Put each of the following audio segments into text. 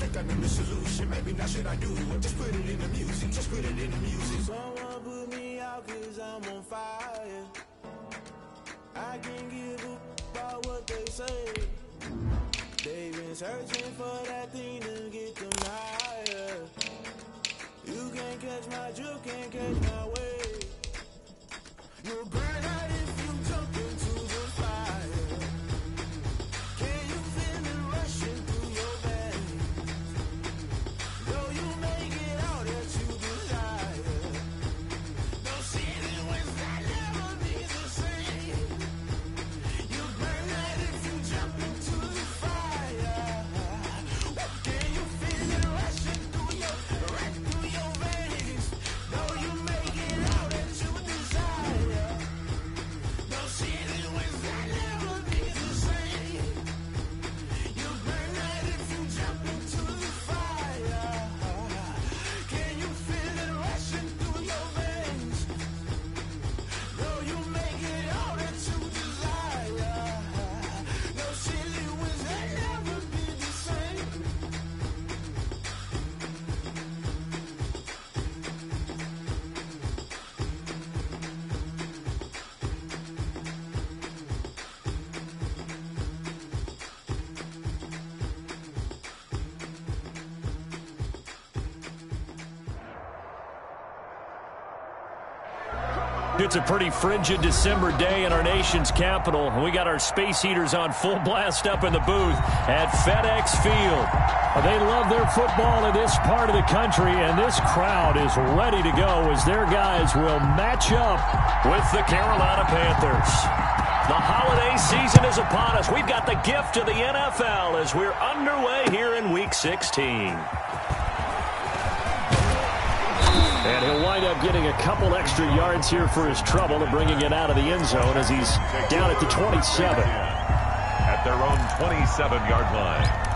think I know the solution. Maybe now should I do it? Just put it in the music. Just put it in the music. Someone put me out cause I'm on fire. I can't give a about what they say. They've been searching for that thing to get them higher. You can't catch my drift, can't catch my wave. You'll burn out It's a pretty frigid December day in our nation's capital. We got our space heaters on full blast up in the booth at FedEx Field. They love their football in this part of the country, and this crowd is ready to go as their guys will match up with the Carolina Panthers. The holiday season is upon us. We've got the gift of the NFL as we're underway here in Week 16. And he'll wind up getting a couple extra yards here for his trouble and bringing it out of the end zone as he's down at the 27. At their own 27-yard line.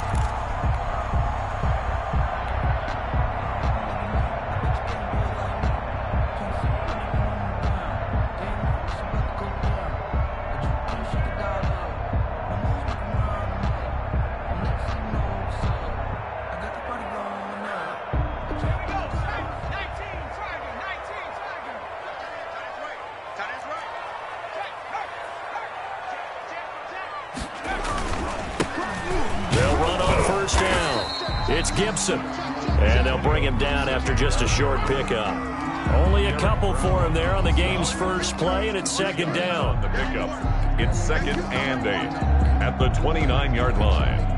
It's Gibson. And they'll bring him down after just a short pickup. Only a couple for him there on the game's first play, and it's second down. The pickup. It's second and eight at the 29-yard line.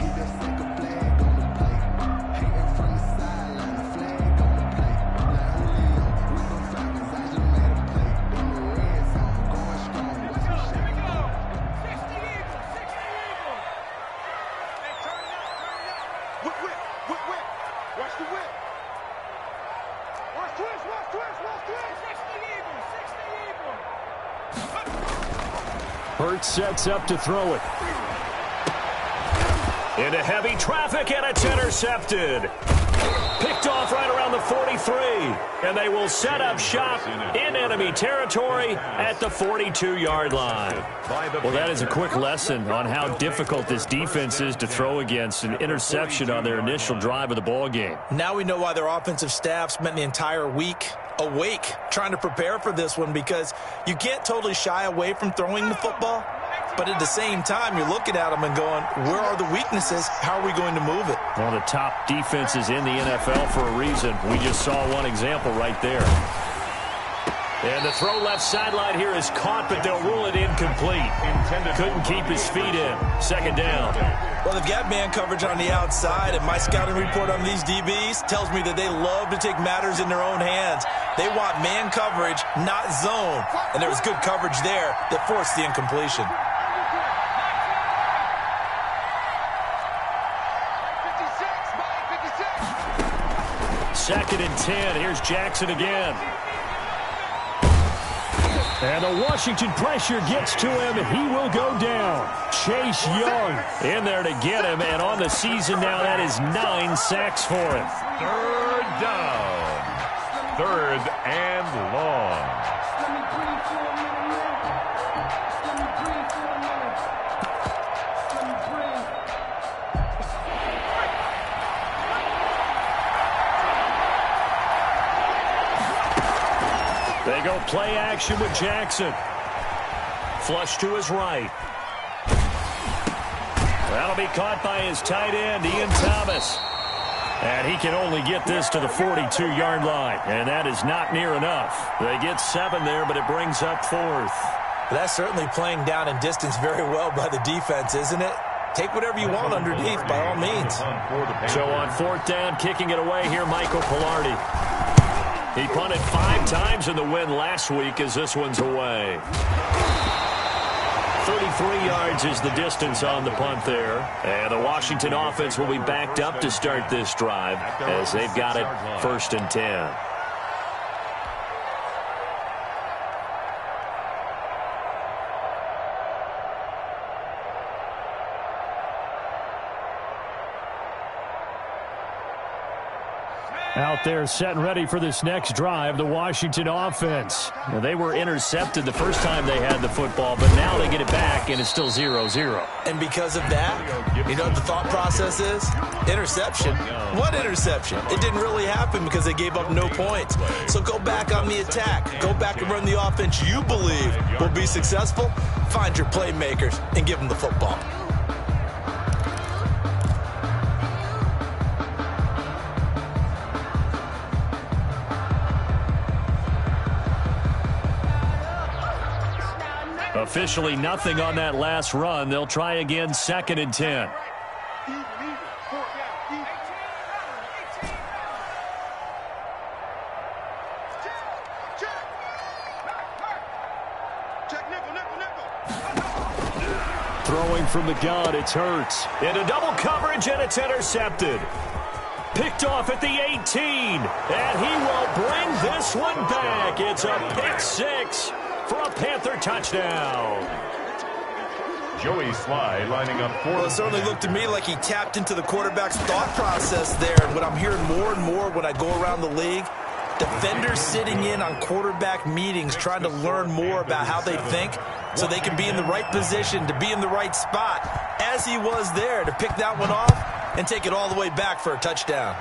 Up to throw it. Into heavy traffic, and it's intercepted. Picked off right around the 43. And they will set up shop in enemy territory at the 42-yard line. Well, that is a quick lesson on how difficult this defense is to throw against an interception on their initial drive of the ball game. Now we know why their offensive staff spent the entire week awake trying to prepare for this one because you can't totally shy away from throwing the football. But at the same time, you're looking at them and going, where are the weaknesses? How are we going to move it? One of the top defenses in the NFL for a reason. We just saw one example right there. And the throw left sideline here is caught, but they'll rule it incomplete. Couldn't keep his feet in. Second down. Well, they've got man coverage on the outside, and my scouting report on these DBs tells me that they love to take matters in their own hands. They want man coverage, not zone. And there was good coverage there that forced the incompletion. Second and 10. Here's Jackson again. And the Washington pressure gets to him. He will go down. Chase Young in there to get him. And on the season now, that is nine sacks for him. Third down. Third and long. Go play action with Jackson. Flush to his right. That'll be caught by his tight end, Ian Thomas. And he can only get this to the 42-yard line, and that is not near enough. They get seven there, but it brings up fourth. That's certainly playing down in distance very well by the defense, isn't it? Take whatever you want underneath, by all means. So on fourth down, kicking it away here, Michael Palardy. He punted five times in the win last week as this one's away. 33 yards is the distance on the punt there. And the Washington offense will be backed up to start this drive as they've got it first and 10. Out there set and ready for this next drive, the Washington offense. Now, they were intercepted the first time they had the football, but now they get it back, and it's still 0-0. And because of that, you know what the thought process is? Interception. What interception? It didn't really happen because they gave up no points. So go back on the attack. Go back and run the offense you believe will be successful. Find your playmakers and give them the football. Officially nothing on that last run. They'll try again second and 10. Throwing from the gun, it's Hurts. Into double coverage, and it's intercepted. Picked off at the 18, and he will bring this one back. It's a pick six for a Panther touchdown. Joey Slye lining up for... Well, it certainly looked to me like he tapped into the quarterback's thought process there. And what I'm hearing more and more when I go around the league, defenders sitting in on quarterback meetings trying to learn more about how they think so they can be in the right position to be in the right spot, as he was there to pick that one off and take it all the way back for a touchdown.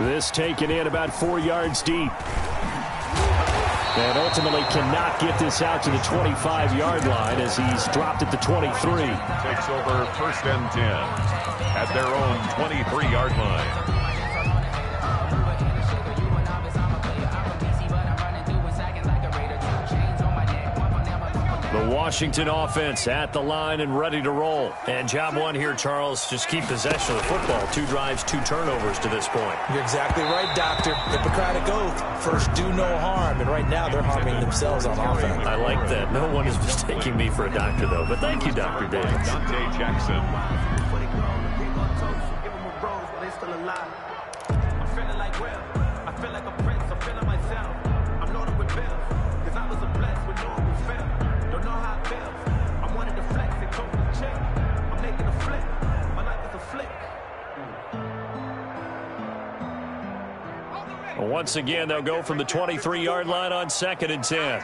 This taken in about four yards deep. And ultimately cannot get this out to the 25-yard line as he's dropped at the 23. Takes over first and 10 at their own 23-yard line. Washington offense at the line and ready to roll. And job one here, Charles, just keep possession of the football. Two drives, two turnovers to this point. You're exactly right, Doctor. Hippocratic oath. First, do no harm. And right now, they're harming themselves on offense. I like that. No one is mistaking me for a doctor, though. But thank you, Dr. Davis. Dante Jackson. Once again, they'll go from the 23-yard line on second and 10.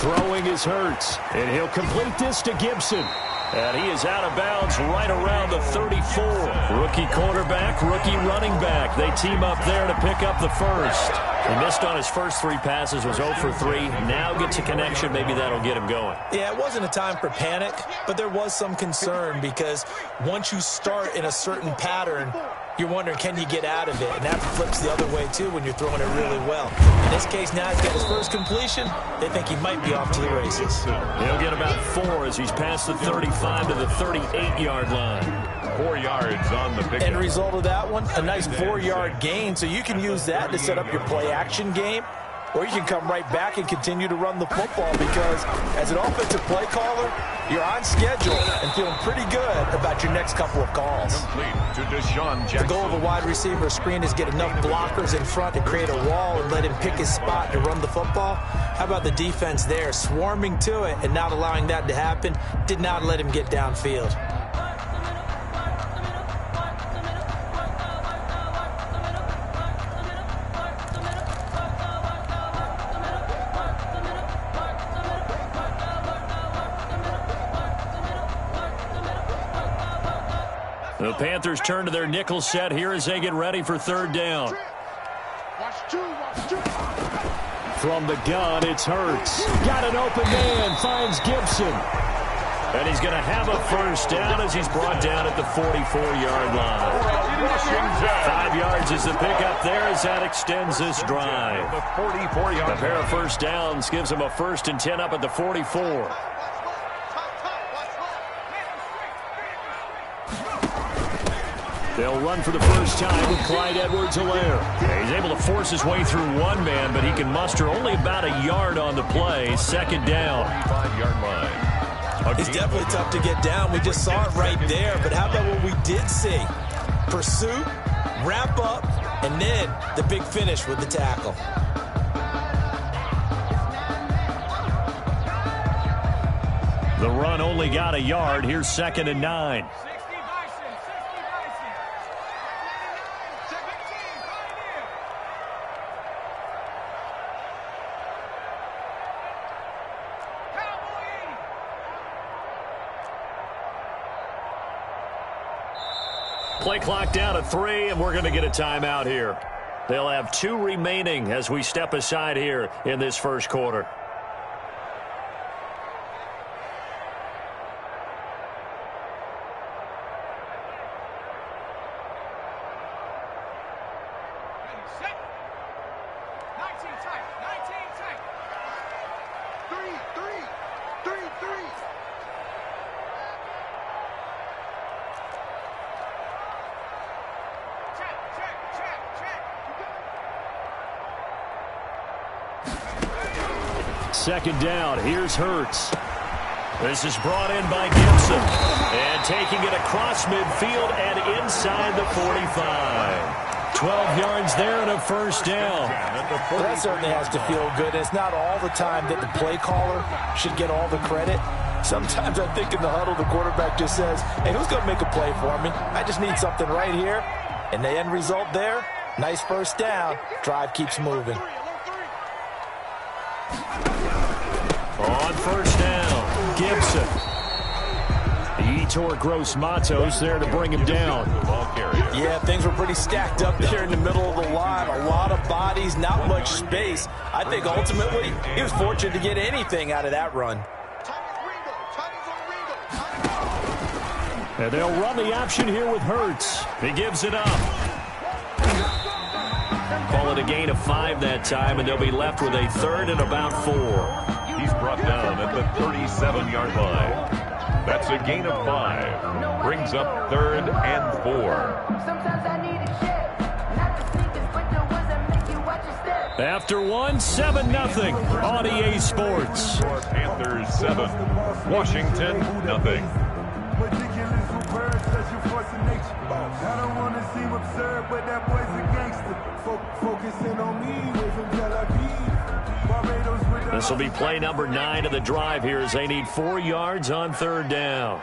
Throwing his Hurts, and he'll complete this to Gibson. And he is out of bounds right around the 34. Rookie quarterback, rookie running back. They team up there to pick up the first. He missed on his first three passes, was 0 for 3. Now gets a connection. Maybe that'll get him going. Yeah, it wasn't a time for panic, but there was some concern because once you start in a certain pattern, you're wondering, can you get out of it? And that flips the other way, too, when you're throwing it really well. In this case, now he's got his first completion. They think he might be off to the races. He'll get about four as he's past the 35 to the 38-yard line. Four yards on the pick. End result of that one, a nice four-yard gain. So you can use that to set up your play-action game. Or you can come right back and continue to run the football because as an offensive play caller, you're on schedule and feeling pretty good about your next couple of calls. To Jackson. The goal of a wide receiver screen is get enough blockers in front to create a wall and let him pick his spot to run the football. How about the defense there, swarming to it and not allowing that to happen? Did not let him get downfield. Turn to their nickel set here as they get ready for third down. From the gun, it's Hurts. Got an open man, finds Gibson. And he's going to have a first down as he's brought down at the 44-yard line. Five yards is the pickup there as that extends this drive. The 44-yard A pair of first downs gives him a first and 10 up at the 44. They'll run for the first time with Clyde Edwards-Helaire. He's able to force his way through one man, but he can muster only about a yard on the play. Second down. Five-yard line. He's definitely tough to get down. We just saw it right there. But how about what we did see? Pursuit, wrap up, and then the big finish with the tackle. The run only got a yard. Here's second and nine. Clock down to three, and we're going to get a timeout here. They'll have two remaining as we step aside here in this first quarter. Ready, set. 19 tight, 19 tight. Three, three, three, three. Check, check, check, check. Second down. Here's Hurts. This is brought in by Gibson. And taking it across midfield and inside the 45. 12 yards there and a first down. That certainly has to feel good. It's not all the time that the play caller should get all the credit. Sometimes I think in the huddle, the quarterback just says, hey, who's going to make a play for me? I just need something right here. And the end result there, nice first down. Drive keeps moving. First down, Gibson. Yetur Gross Matos there to bring him down. Yeah, things were pretty stacked up there in the middle of the line. A lot of bodies, not much space. I think ultimately he was fortunate to get anything out of that run. Thomas Ringo, Thomas on Ringo. And they'll run the option here with Hurts. He gives it up. Call it a gain of five that time, and they'll be left with a third and about four. He's brought down at the 37-yard line. That's a gain of five. Brings up third and four. Sometimes I need a check. Not the sneakers, but the ones that make you watch your step. After one, 7 nothing on EA Sports. Panthers seven. Washington nothing. Ridiculous with words, such a force of nature. I don't want to seem absurd, but that boy's a gangster. Fo- focusing on me, This will be play number nine of the drive here as they need four yards on third down.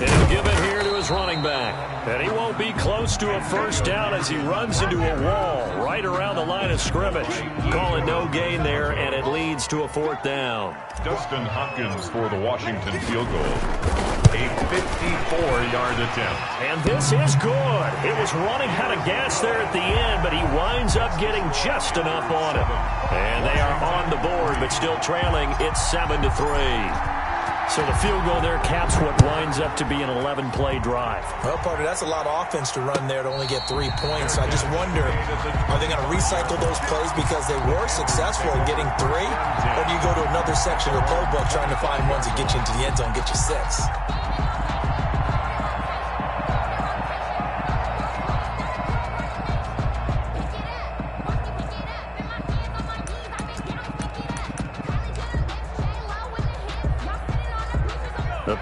And he'll give it here to his running back. And he won't be close to a first down as he runs into a wall right around the line of scrimmage. Call it no gain there, and it leads to a fourth down. Dustin Hopkins for the Washington field goal. A 54-yard attempt. And this is good. It was running out of gas there at the end, but he winds up getting just enough on it. And they are on the board, but still trailing. It's 7 to 3. So the field goal there caps what winds up to be an 11-play drive. Well, Parker, that's a lot of offense to run there to only get three points. I just wonder, are they going to recycle those plays because they were successful in getting three? Or do you go to another section of the playbook trying to find ones that get you into the end zone, get you six?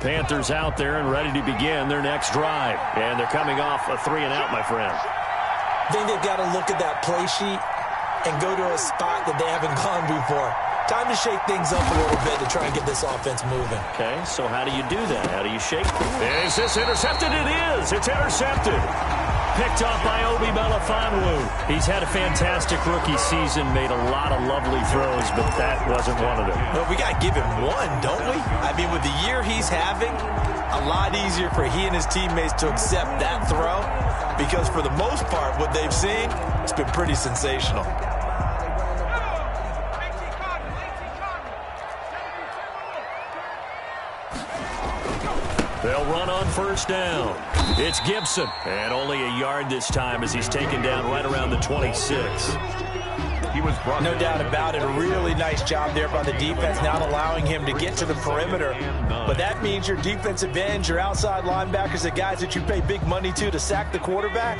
Panthers out there and ready to begin their next drive. And they're coming off a three and out, my friend. I think they've got to look at that play sheet and go to a spot that they haven't gone before. Time to shake things up a little bit to try and get this offense moving. Okay, so how do you do that? How do you shake? Is this intercepted? It is. It's intercepted. Picked off by Obi Melifonwu. He's had a fantastic rookie season, made a lot of lovely throws, but that wasn't one of them. Well, we got to give him one, don't we? I mean, with the year he's having, a lot easier for he and his teammates to accept that throw because for the most part, what they've seen, it's been pretty sensational. On first down. It's Gibson. And only a yard this time as he's taken down right around the 26. He was brought No doubt about it. A really nice job there by the defense, not allowing him to get to the perimeter. But that means your defensive ends, your outside linebackers, the guys that you pay big money to to sack the quarterback,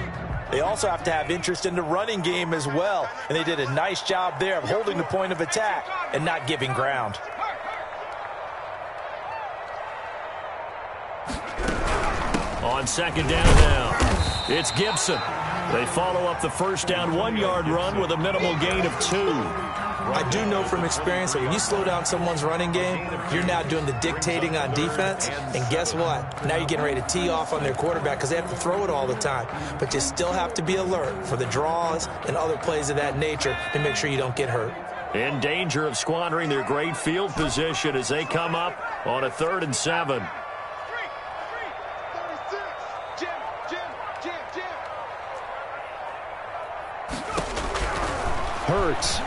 they also have to have interest in the running game as well. And they did a nice job there of holding the point of attack and not giving ground. On second down now, it's Gibson. They follow up the first down one-yard run with a minimal gain of two. I do know from experience that when you slow down someone's running game, you're now doing the dictating on defense. And guess what? Now you're getting ready to tee off on their quarterback because they have to throw it all the time. But you still have to be alert for the draws and other plays of that nature to make sure you don't get hurt. In danger of squandering their great field position as they come up on a third and seven. Hurts.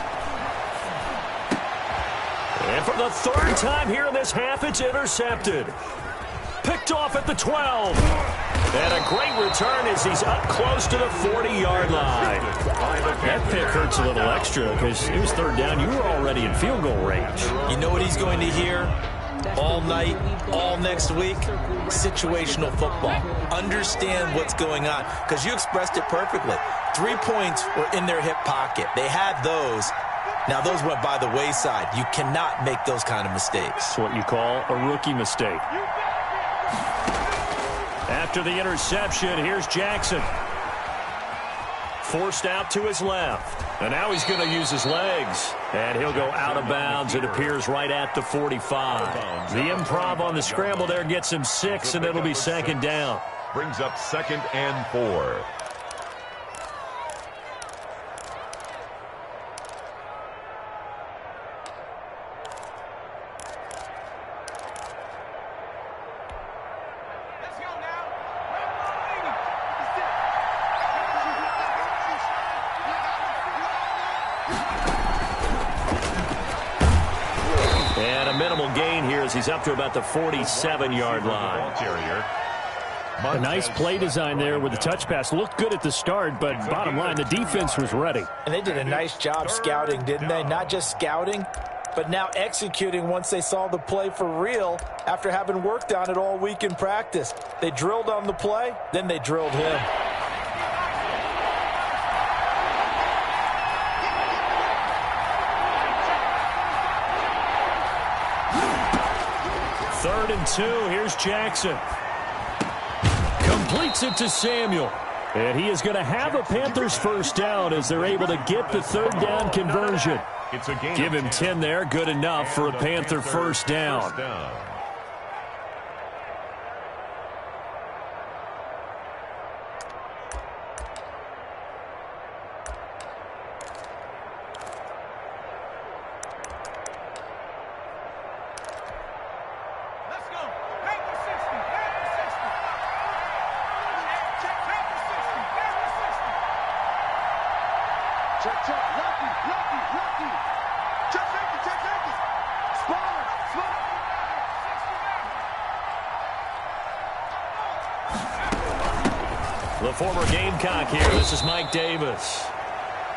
And for the third time here in this half, it's intercepted. Picked off at the 12. And a great return as he's up close to the 40-yard line. That pick hurts a little extra because it was third down. You were already in field goal range. You know what he's going to hear all night, all next week? Situational football. Understand what's going on because you expressed it perfectly. Three points were in their hip pocket. They had those. Now, those went by the wayside. You cannot make those kind of mistakes. It's what you call a rookie mistake. After the interception, here's Jackson. Forced out to his left. And now he's going to use his legs. And he'll go out of bounds. It appears right at the 45. The improv on the scramble there gets him six, and it'll be second down. brings up second and four. Minimal gain here as he's up to about the 47-yard line. A nice play design there with the touch pass. Looked good at the start, but bottom line, the defense was ready. And they did a nice job scouting, didn't they? Not just scouting, but now executing once they saw the play for real after having worked on it all week in practice. They drilled on the play, then they drilled him. And two. Here's Jackson. Completes it to Samuel. And he is going to have a Panthers first down as they're able to get the third down conversion. It's a game. Give him 10 there. Good enough for a Panther first down. First down. Let's go. Panther 60. Panther 60. Check Panther 60. Panther 60. Check, check. Lucky, lucky, lucky. Check safety, check safety. Spars, spars. 60 now. The former Gamecock here. This is Mike Davis.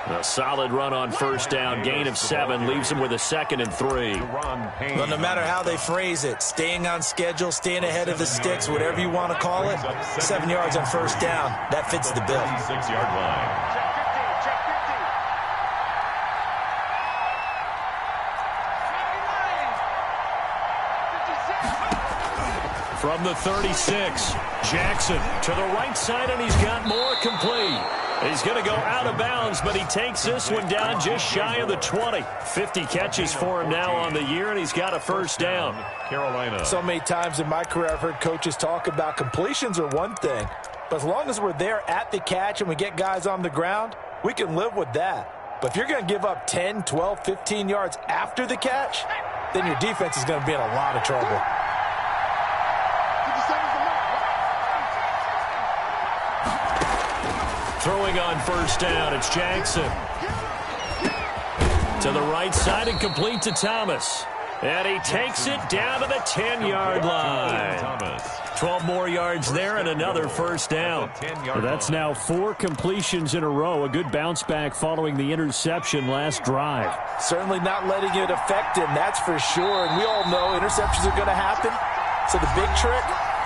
A solid run on first down. Gain of seven leaves him with a second and three. Well, no matter how they phrase it, staying on schedule, staying ahead of the sticks, whatever you want to call it, seven yards on first down, that fits the bill. From the 36, Jackson to the right side, and he's got more complete. He's going to go out of bounds, but he takes this one down just shy of the 20. 50 catches for him now on the year, and he's got a first down. Carolina. So many times in my career, I've heard coaches talk about completions are one thing, But as long as we're there at the catch and we get guys on the ground, we can live with that. But if you're going to give up 10, 12, 15 yards after the catch, then your defense is going to be in a lot of trouble. Throwing on first down, it's Jackson. To the right side and complete to Thomas. And he takes it down to the 10-yard line. Thomas. 12 more yards there and another first down. Ten-yard That's now four completions in a row. A good bounce back following the interception last drive. Certainly not letting it affect him, that's for sure. And we all know interceptions are going to happen. So the big trick,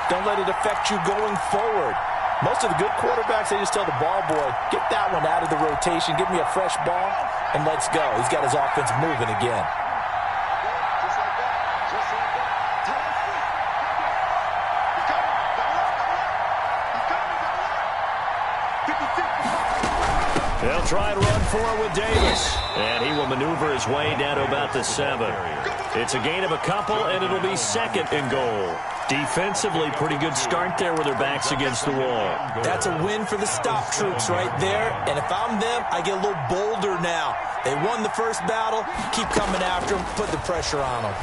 don't let it affect you going forward. Most of the good quarterbacks, they just tell the ball boy, get that one out of the rotation, give me a fresh ball, and let's go. He's got his offense moving again. Just like that. Just like that. Tell him free. He's coming. Double up. Double up. He's coming. Double up. 56. They'll try and run for it with Davis. And he will maneuver his way down to about the seven. It's a gain of a couple, and it'll be second and goal. Defensively, pretty good start there with their backs against the wall. That's a win for the stop troops right there. And if I'm them, I get a little bolder now. They won the first battle. Keep coming after them. Put the pressure on them.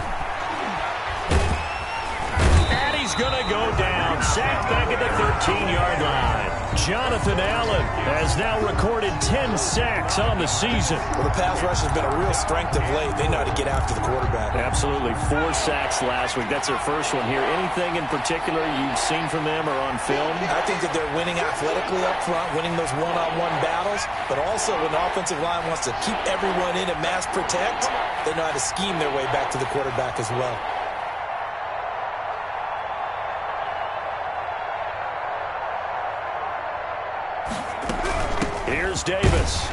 And he's going to go down. Sacked back at the 13-yard line. Jonathan Allen has now recorded 10 sacks on the season. Well, the pass rush has been a real strength of late. They know how to get after the quarterback. Absolutely. Four sacks last week. That's their first one here. Anything in particular you've seen from them or on film? I think that they're winning athletically up front, winning those one-on-one battles, but also when the offensive line wants to keep everyone in and mass protect, they know how to scheme their way back to the quarterback as well. Davis.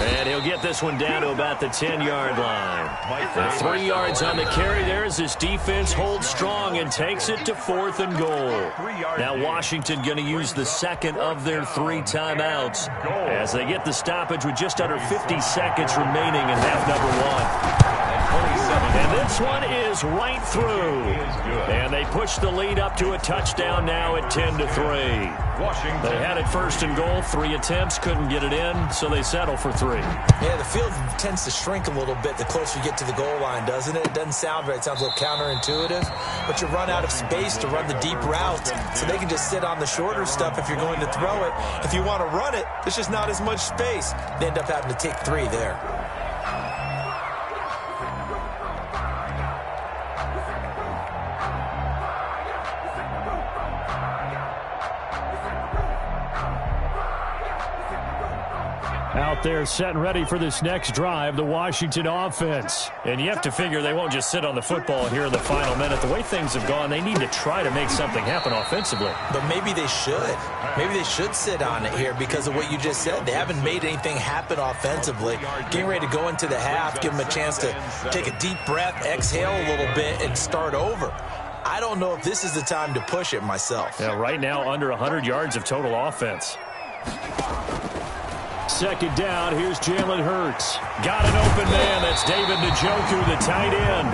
And he'll get this one down to about the 10-yard line. Three yards on the carry there as his defense holds strong and takes it to fourth and goal. Now Washington going to use the second of their three timeouts as they get the stoppage with just under 50 seconds remaining in half number one. And this one is right through. And they push the lead up to a touchdown now at 10 to 3. They had it first and goal, three attempts, couldn't get it in, so they settle for three. Yeah, the field tends to shrink a little bit the closer you get to the goal line, doesn't it? It doesn't sound right. It sounds a little counterintuitive. But you run out of space to run the deep route, so they can just sit on the shorter stuff if you're going to throw it. If you want to run it, there's just not as much space. They end up having to take three there. Out there set and ready for this next drive, the Washington offense. And you have to figure they won't just sit on the football here in the final minute. The way things have gone, they need to try to make something happen offensively. But maybe they should. Maybe they should sit on it here because of what you just said. They haven't made anything happen offensively. Getting ready to go into the half, give them a chance to take a deep breath, exhale a little bit, and start over. I don't know if this is the time to push it myself. Yeah, right now under 100 yards of total offense. Second down, here's Jalen Hurts. Got an open man, that's David Njoku, the tight end.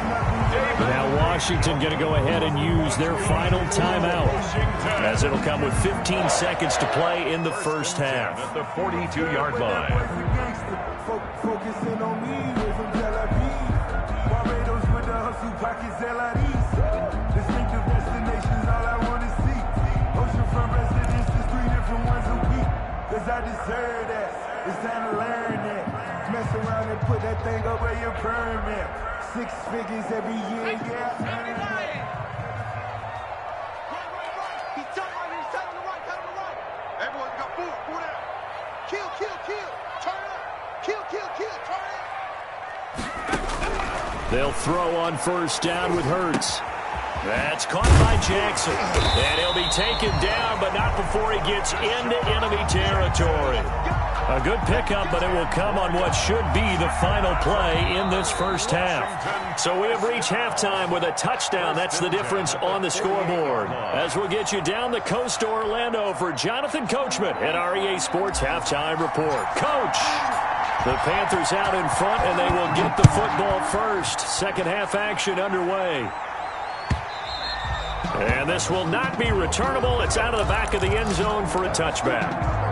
Now Washington going to go ahead and use their final timeout as it'll come with 15 seconds to play in the first half. At the 42-yard line. Focusing on me, way from Tel Aviv. Barbados with the hustle pockets, LIDs. Distinctive destinations, all I wanna see. Oceanfront residences, three different ones a week. Cause I deserve that. It's time to learn that. Mess around and put that thing up where your permit. Six figures every year, yeah. Kill, kill, kill. Turn up. Kill, kill, kill. Turn up. They'll throw on first down with Hurts. That's caught by Jackson. And he'll be taken down, but not before he gets into enemy territory. A good pickup, but it will come on what should be the final play in this first half. So we have reached halftime with a touchdown. That's the difference on the scoreboard. As we'll get you down the coast to Orlando for Jonathan Coachman at REA Sports Halftime Report. Coach! The Panthers out in front, and they will get the football first. Second half action underway. And this will not be returnable. It's out of the back of the end zone for a touchback.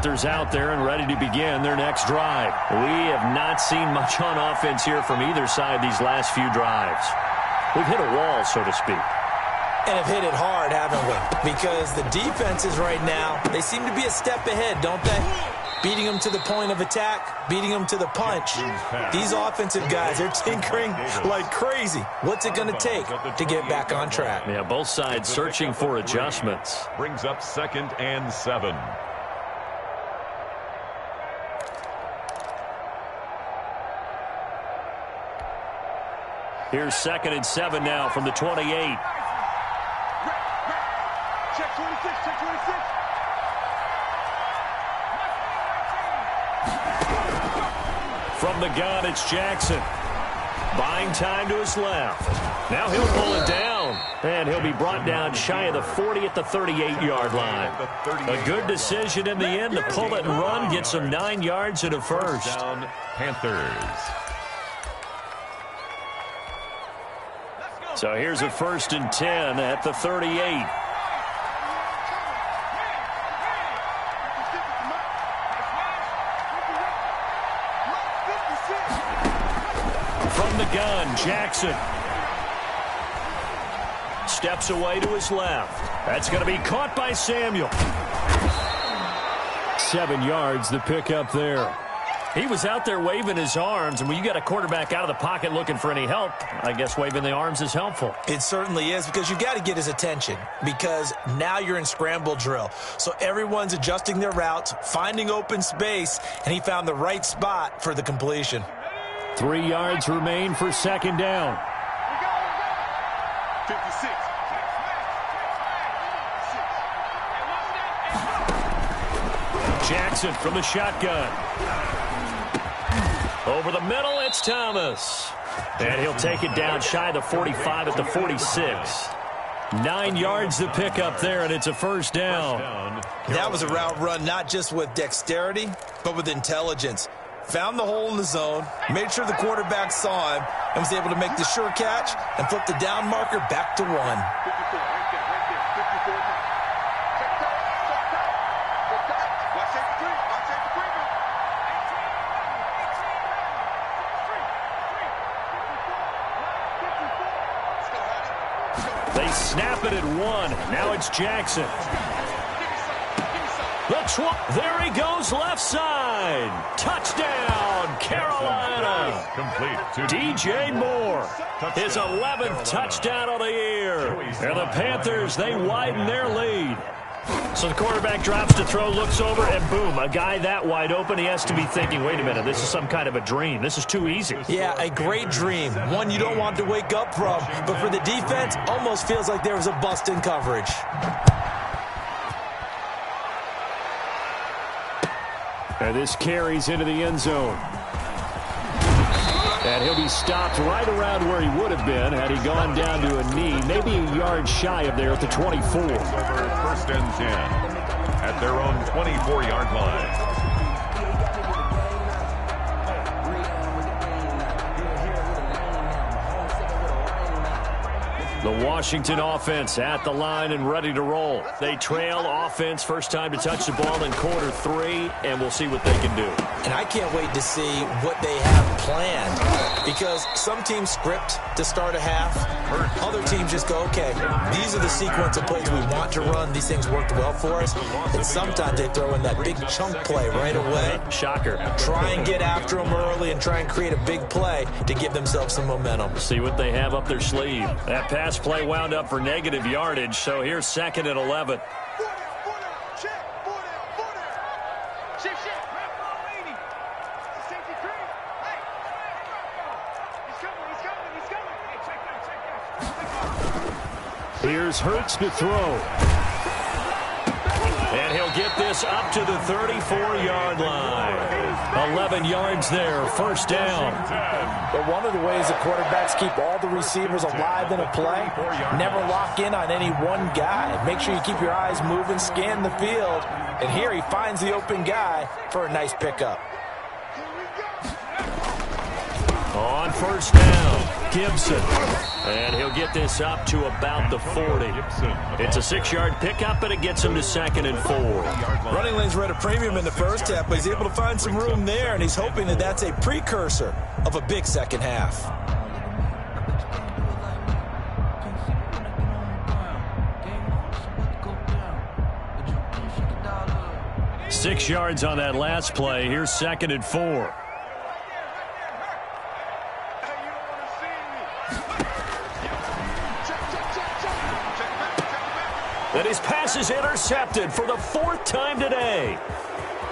Panthers out there and ready to begin their next drive. We have not seen much on offense here from either side these last few drives. We've hit a wall, so to speak. And have hit it hard, haven't we? Because the defenses right now, they seem to be a step ahead, don't they? Beating them to the point of attack, beating them to the punch. These offensive guys—they're tinkering like crazy. What's it going to take to get back on track? Yeah, both sides searching for adjustments. Brings up second and seven. Here's second and seven now from the 28. Check 26, check 26. From the gun, it's Jackson. Buying time to his left. Now he'll pull it down. And he'll be brought down shy of the 40 at the 38-yard line. A good decision in the end to pull it and run, get some nine yards at a first. Down Panthers. So here's a first and 10 at the 38. From the gun, Jackson. Steps away to his left. That's going to be caught by Samuel. Seven yards, the pickup there. He was out there waving his arms, and when you got a quarterback out of the pocket looking for any help, I guess waving the arms is helpful. It certainly is because you've got to get his attention because now you're in scramble drill. So everyone's adjusting their routes, finding open space, and he found the right spot for the completion. Three yards remain for second down. 56. Jackson from the shotgun. Over the middle, it's Thomas. And he'll take it down shy of the 45 at the 46. Nine yards to pick up there, and it's a first down. That was a route run not just with dexterity, but with intelligence. Found the hole in the zone, made sure the quarterback saw him, and was able to make the sure catch and flip the down marker back to one. 54, right there, right there. 54 now. Check tight, check tight. Check tight. Watch safety three, watch safety three now. Let's go, Honey. Let's go. They snap it at Now it's Jackson. The there he goes, left side. Touchdown, Carolina. Complete DJ Moore, his 11th touchdown of the year. And the Panthers, they widen their lead. So the quarterback drops to throw, looks over, and boom, a guy that wide open, he has to be thinking, wait a minute, this is some kind of a dream. This is too easy. Yeah, a great dream. One you don't want to wake up from. But for the defense, almost feels like there was a bust in coverage. And this carries into the end zone. And he'll be stopped right around where he would have been had he gone down to a knee, maybe a yard shy of there at the 24. first and 10 at their own 24-yard line. The Washington offense at the line and ready to roll. They trail offense first time to touch the ball in quarter three, and we'll see what they can do. And I can't wait to see what they have planned. Because some teams script to start a half. Other teams just go, okay, these are the sequence of plays we want to run. These things worked well for us. And sometimes they throw in that big chunk play right away. Shocker. Try and get after them early and try and create a big play to give themselves some momentum. See what they have up their sleeve. That pass play wound up for negative yardage, so here's second and 11. Four down, four down. Check, four down, four down. Shift, shift. Rap ball 80. It's a safety three. Hey. He's coming, he's coming, he's coming. Hey, check that, check that. Here's Hurts to throw. And he'll get this up to the 34-yard line. 11 yards there, first down. But one of the ways the quarterbacks keep all the receivers alive in a play, never lock in on any one guy. Make sure you keep your eyes moving, scan the field. And here he finds the open guy for a nice pickup. On first down, Gibson. And he'll get this up to about the 40. It's a six-yard pickup, and it gets him to second and four. Running lanes were at a premium in the first half, but he's able to find some room there, and he's hoping that that's a precursor of a big second half. Six yards on that last play. Here's second and four. And his pass is intercepted for the fourth time today.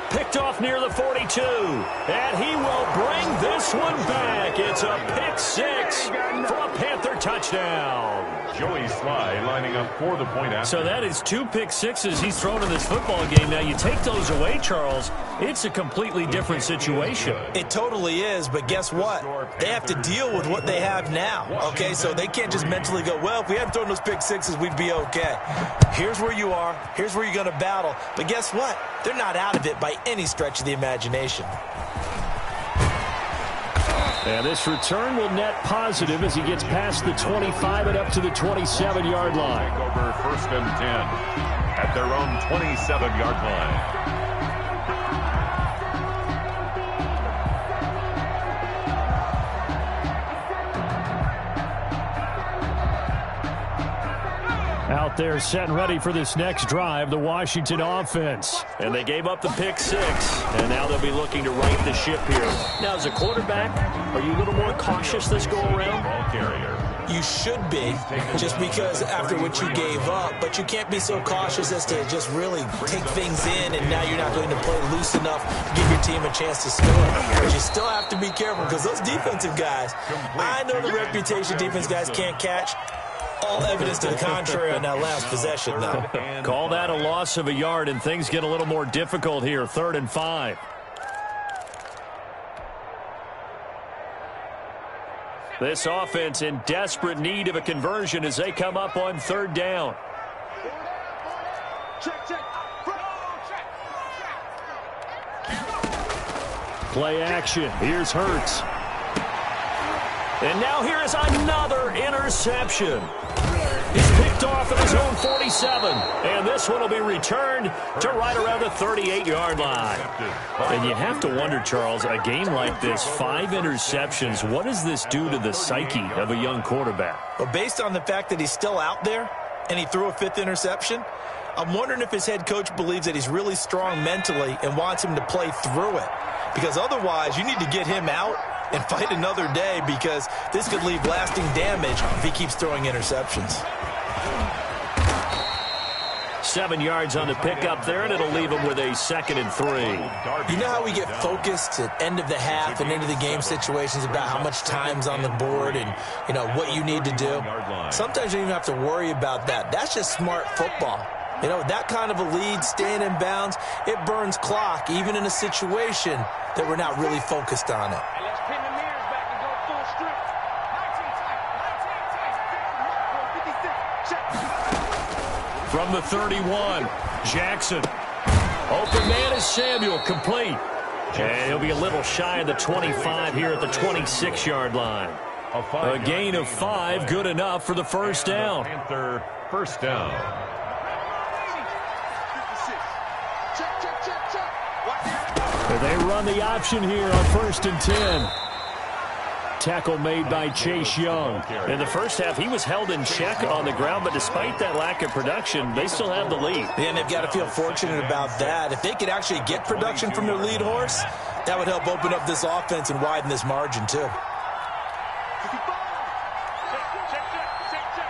Picked off near the 42. And he will bring this one back. It's a pick six for a Panther touchdown. Joey Slye lining up for the point after. So that is two pick sixes he's thrown in this football game. Now, you take those away, Charles, it's a completely different situation. It totally is, but guess what? They have to deal with what they have now, okay? So they can't just mentally go, well, if we hadn't thrown those pick sixes, we'd be okay. Here's where you are. Here's where you're going to battle. But guess what? They're not out of it by any stretch of the imagination. And this return will net positive as he gets past the 25 and up to the 27-yard line. Over first and 10 at their own 27-yard line. There set and ready for this next drive, the Washington offense. And they gave up the pick six, and now they'll be looking to right the ship here. Now, as a quarterback, are you a little more cautious this go around? Ball carrier. You should be, just because after what you gave up, but you can't be so cautious as to just really take things in, and now you're not going to play loose enough to give your team a chance to score. But you still have to be careful because those defensive guys, I know the reputation defense guys can't catch. All evidence to the contrary on that last possession, though. Call that a loss of a yard, and things get a little more difficult here. Third and five. This offense in desperate need of a conversion as they come up on third down. Play action. Here's Hurts. And now here is another interception. He's picked off at his own 47. And this one will be returned to right around the 38-yard line. And you have to wonder, Charles, a game like this, five interceptions, what does this do to the psyche of a young quarterback? But based on the fact that he's still out there and he threw a fifth interception, I'm wondering if his head coach believes that he's really strong mentally and wants him to play through it. Because otherwise, you need to get him out and fight another day because this could leave lasting damage if he keeps throwing interceptions. Seven yards on the pickup there, and it'll leave him with a second and three. You know how we get focused at end of the half and into the game situations about how much time's on the board and, you know, what you need to do? Sometimes you don't even have to worry about that. That's just smart football. You know, that kind of a lead, staying in bounds, it burns clock, even in a situation that we're not really focused on it. From the 31, Jackson. Open man is Samuel, complete. And he'll be a little shy of the 25 here at the 26-yard line. A gain of five, good enough for the first down. Panther first down. 56. Check, check, check, check. Watch it. And they run the option here on first and 10. Tackle made by Chase Young. In the first half, he was held in check on the ground, but despite that lack of production, they still have the lead. And they've got to feel fortunate about that. If they could actually get production from their lead horse, that would help open up this offense and widen this margin, too. 55. Check, check, check, check, check.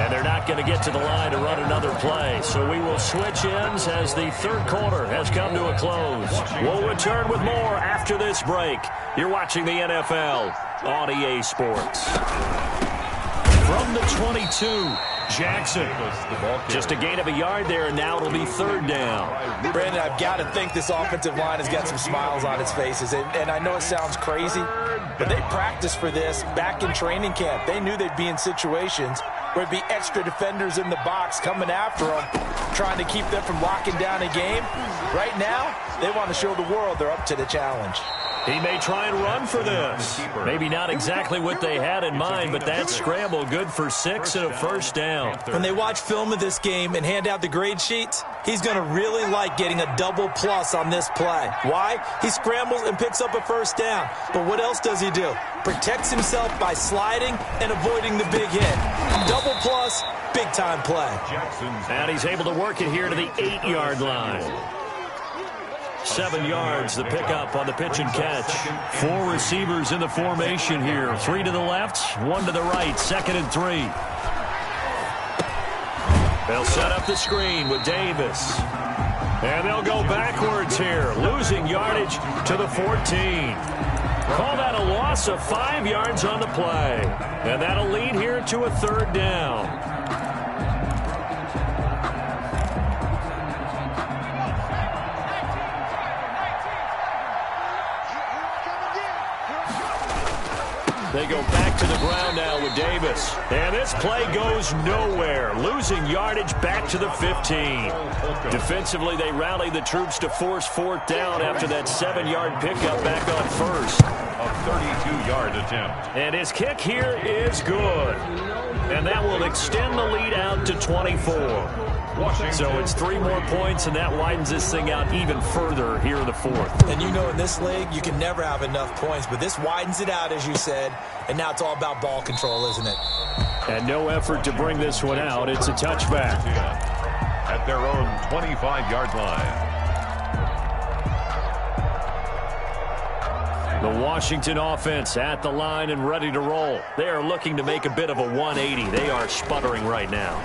And they're not going to get to the line to run another play. So we will switch ends as the third quarter has come to a close. We'll return with more after this break. You're watching the NFL on EA Sports. From the 22, Jackson. Just a gain of a yard there, and now it'll be third down. Brandon, I've got to think this offensive line has got some smiles on its faces. And, and I know it sounds crazy, but they practiced for this back in training camp. They knew they'd be in situations where it'd be extra defenders in the box coming after them, trying to keep them from locking down a game. Right now, they want to show the world they're up to the challenge. He may try and run for this. Maybe not exactly what they had in mind, but that scramble good for six and a first down. When they watch film of this game and hand out the grade sheets, he's going to really like getting a double plus on this play. Why? He scrambles and picks up a first down. But what else does he do? Protects himself by sliding and avoiding the big hit. Double plus, big time play. And he's able to work it here to the eight-yard line. Seven yards, the pickup on the pitch and catch. Four receivers in the formation here. Three to the left, one to the right. Second and three. They'll set up the screen with Davis. And they'll go backwards here, losing yardage to the 14. Call that a loss of five yards on the play. And that'll lead here to a third down. They go back to the ground now with Davis. And this play goes nowhere. Losing yardage back to the 15. Defensively, they rally the troops to force fourth down after that seven-yard pickup back on first. A 32-yard attempt. And his kick here is good. And that will extend the lead out to 24. So it's three more points, and that widens this thing out even further here in the fourth. And you know in this league, you can never have enough points, but this widens it out, as you said, and now it's all about ball control, isn't it? And no effort to bring this one out. It's a touchback. At their own 25-yard line. The Washington offense at the line and ready to roll. They are looking to make a bit of a 180. They are sputtering right now.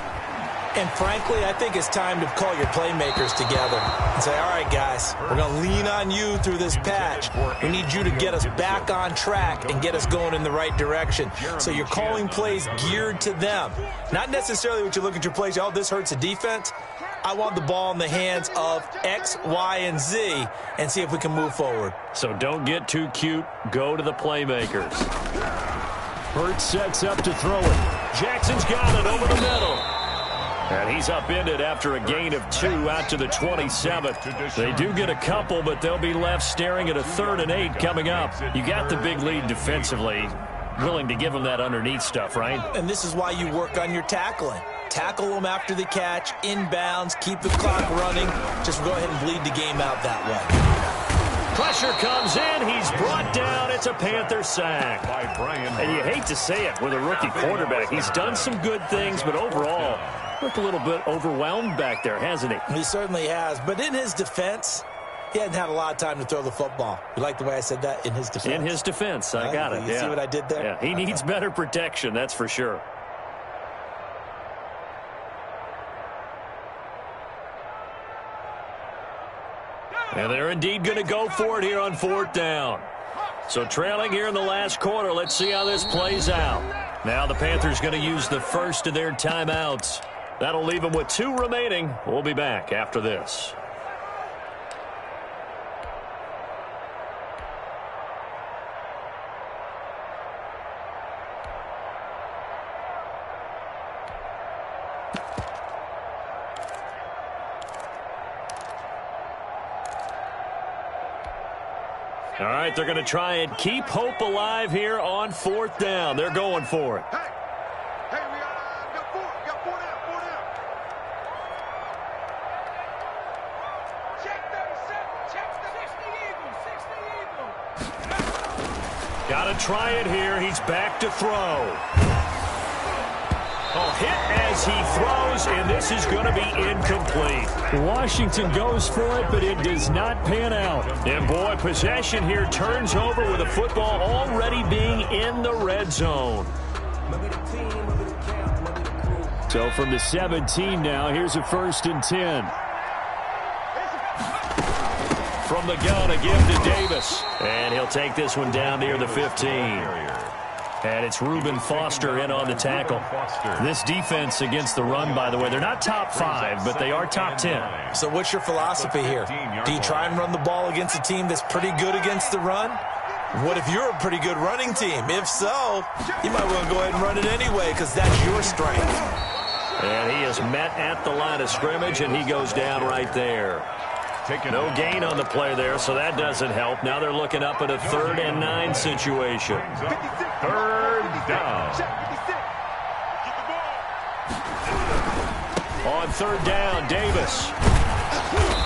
And frankly, I think it's time to call your playmakers together and say, all right, guys, we're going to lean on you through this patch. We need you to get us back on track and get us going in the right direction. So you're calling plays geared to them. Not necessarily what you look at your plays, oh, this hurts the defense. I want the ball in the hands of X, Y, and Z and see if we can move forward. So don't get too cute. Go to the playmakers. Hurts sets up to throw it. Jackson's got it over the middle. And he's upended after a gain of two out to the 27th. They do get a couple, but they'll be left staring at a third and eight coming up. You got the big lead defensively. Willing to give them that underneath stuff, right? And this is why you work on your tackling. Tackle him after the catch, inbounds, keep the clock running. Just go ahead and bleed the game out that way. Pressure comes in. He's brought down. It's a Panther sack. And you hate to say it with a rookie quarterback. He's done some good things, but overall, looked a little bit overwhelmed back there, hasn't he? He certainly has. But in his defense, he hadn't had a lot of time to throw the football. You like the way I said that? In his defense. In his defense. I got it. You yeah. see what I did there? Yeah. He needs better protection, that's for sure. And they're indeed going to go for it here on fourth down. So trailing here in the last quarter. Let's see how this plays out. Now the Panthers going to use the first of their timeouts. That'll leave them with two remaining. We'll be back after this. Right, they're going to try and keep hope alive here on fourth down. They're going for it. Hey, hey, we got, uh, got four, got four down, four down. Check 37, check the 60 Eagles, 60 Eagles. Got to try it here. He's back to throw. A hit as he throws, and this is going to be incomplete. Washington goes for it, but it does not pan out. And boy, possession here turns over with the football already being in the red zone. So from the 17 now, here's a first and 10. From the gun, a give to Davis. And he'll take this one down near the 15. And it's Reuben Foster in on the tackle. This defense against the run, by the way, they're not top five, but they are top ten. So what's your philosophy here? Do you try and run the ball against a team that's pretty good against the run? What if you're a pretty good running team? If so, you might want to go ahead and run it anyway because that's your strength. And he is met at the line of scrimmage, and he goes down right there. No gain on the play there, so that doesn't help. Now they're looking up at a third and nine situation. Third down. On third down, Davis.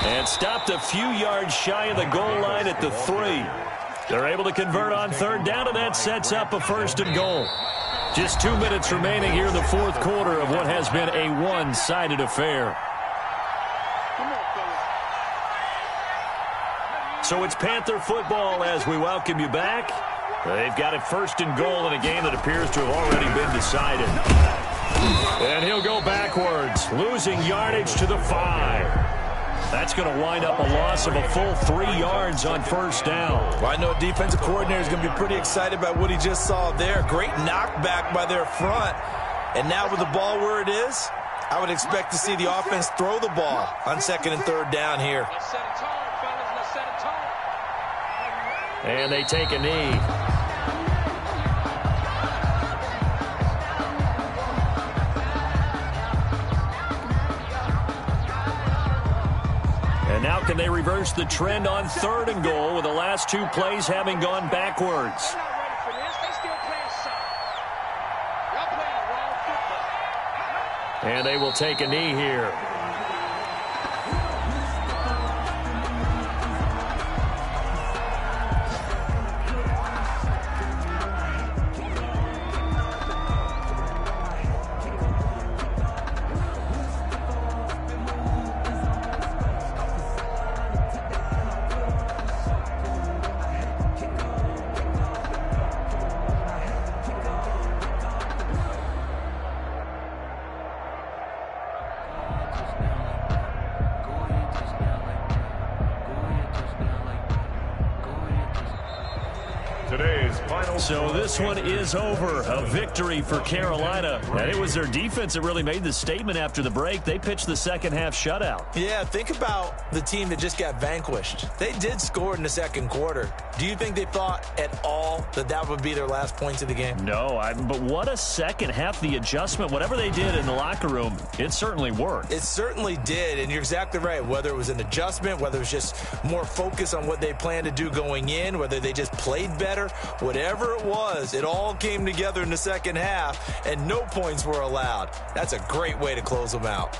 And stopped a few yards shy of the goal line at the three. They're able to convert on third down, and that sets up a first and goal. Just two minutes remaining here in the fourth quarter of what has been a one-sided affair. So it's Panther football as we welcome you back. They've got it first and goal in a game that appears to have already been decided. And he'll go backwards, losing yardage to the five. That's going to wind up a loss of a full three yards on first down. Well, I know defensive coordinator is going to be pretty excited about what he just saw there. Great knockback by their front. And now with the ball where it is, I would expect to see the offense throw the ball on second and third down here. And they take a knee. And now can they reverse the trend on third and goal with the last two plays having gone backwards? And they will take a knee here. One is over. A victory for Carolina. And it was their defense that really made the statement after the break. They pitched the second half shutout. Yeah, think about the team that just got vanquished. They did score in the second quarter. Do you think they thought at all that that would be their last points of the game? No, I, but what a second half. The adjustment, whatever they did in the locker room, it certainly worked. It certainly did, and you're exactly right. Whether it was an adjustment, whether it was just more focus on what they planned to do going in, whether they just played better, whatever it was, it all came together in the second half, and no points were allowed. That's a great way to close them out.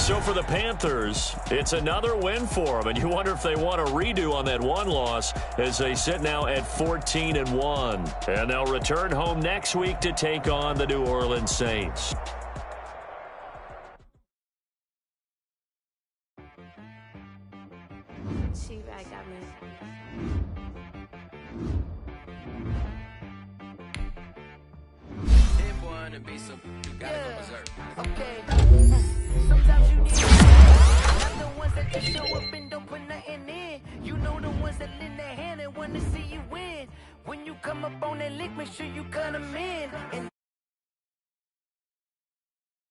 So for the Panthers, it's another win for them, and you wonder if they want a redo on that one loss as they sit now at 14 and 1. And they'll return home next week to take on the New Orleans Saints. Okay. Sometimes you need not the ones that just show up and don't put nothing in. You know the ones that lend a hand and wanna see you win. When you come up on that lick, make sure you cut 'em in. And